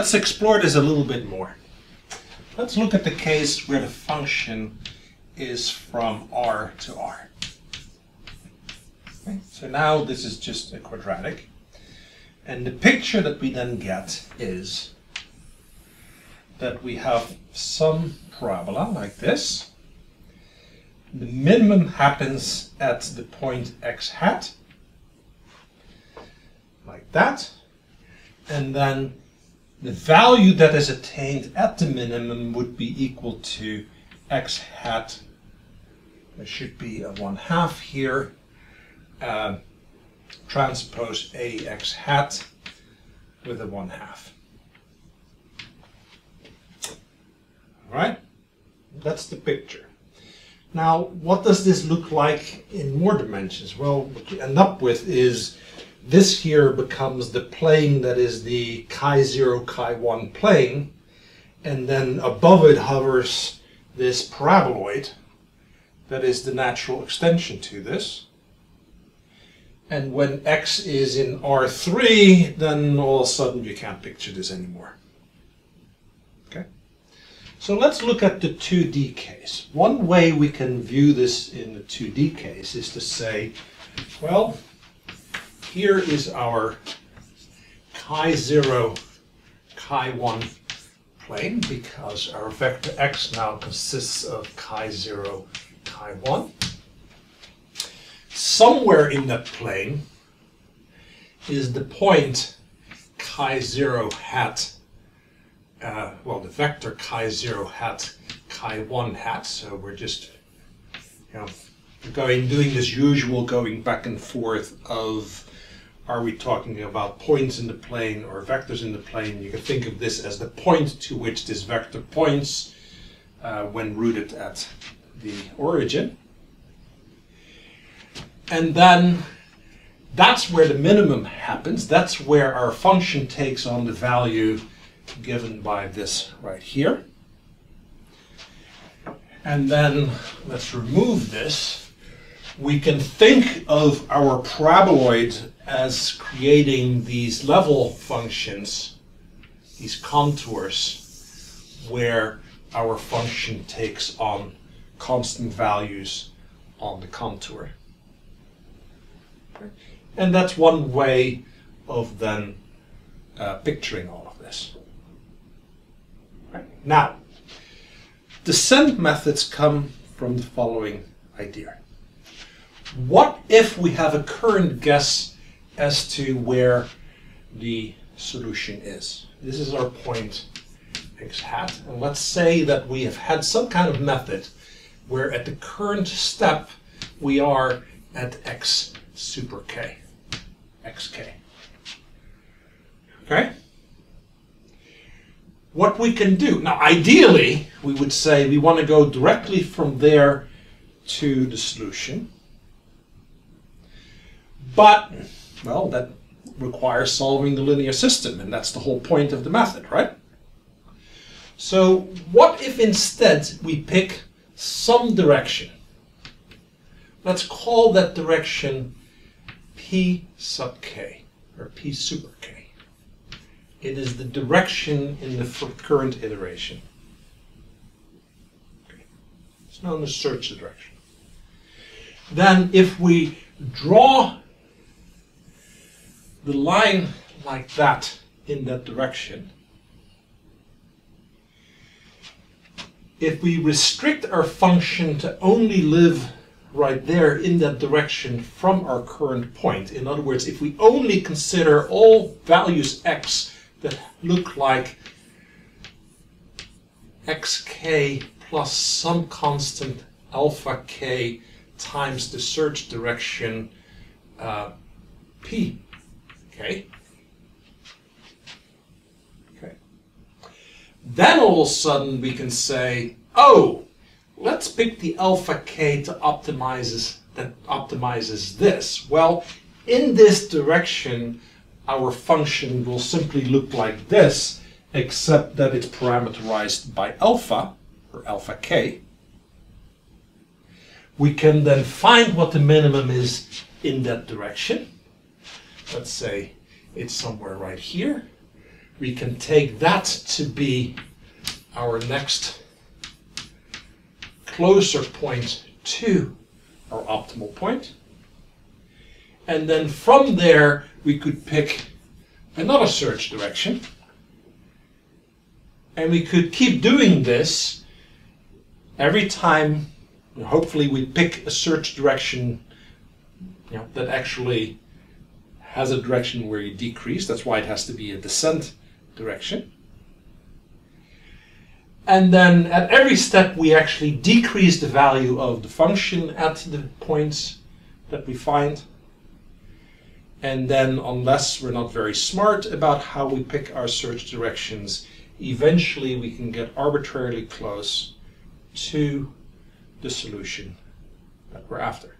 let's explore this a little bit more. Let's look at the case where the function is from R to R. Okay, so now this is just a quadratic. And the picture that we then get is that we have some parabola like this. The minimum happens at the point x hat, like that. And then the value that is attained at the minimum would be equal to x hat. There should be a 1 half here. Uh, transpose ax hat with a 1 half. All right? That's the picture. Now, what does this look like in more dimensions? Well, what you end up with is this here becomes the plane that is the chi0, chi1 plane, and then above it hovers this paraboloid that is the natural extension to this. And when x is in R3, then all of a sudden you can't picture this anymore. Okay? So let's look at the 2D case. One way we can view this in the 2D case is to say, well, here is our chi0, chi1 plane because our vector x now consists of chi0, chi1. Somewhere in that plane is the point chi0 hat, uh, well, the vector chi0 hat, chi1 hat. So we're just, you know, going doing this usual going back and forth of are we talking about points in the plane or vectors in the plane? You can think of this as the point to which this vector points uh, when rooted at the origin. And then that's where the minimum happens. That's where our function takes on the value given by this right here. And then let's remove this. We can think of our paraboloid as creating these level functions, these contours, where our function takes on constant values on the contour. And that's one way of then uh, picturing all of this. Right. Now, descent methods come from the following idea. What if we have a current guess as to where the solution is? This is our point x hat. And let's say that we have had some kind of method where at the current step we are at x super k, xk. Okay? What we can do, now ideally we would say we want to go directly from there to the solution. But, well, that requires solving the linear system, and that's the whole point of the method, right? So what if instead we pick some direction? Let's call that direction P sub k, or P super k. It is the direction in the current iteration. Okay. It's known as the search direction. Then if we draw the line like that in that direction, if we restrict our function to only live right there in that direction from our current point, in other words, if we only consider all values x that look like xk plus some constant alpha k times the search direction uh, p Okay? Okay. Then all of a sudden we can say, oh, let's pick the alpha k to optimizes that optimizes this. Well, in this direction, our function will simply look like this, except that it's parameterized by alpha, or alpha k. We can then find what the minimum is in that direction let's say it's somewhere right here. we can take that to be our next closer point to our optimal point. And then from there, we could pick another search direction. And we could keep doing this every time, hopefully we pick a search direction you know, that actually has a direction where you decrease. That's why it has to be a descent direction. And then at every step, we actually decrease the value of the function at the points that we find. And then, unless we're not very smart about how we pick our search directions, eventually we can get arbitrarily close to the solution that we're after.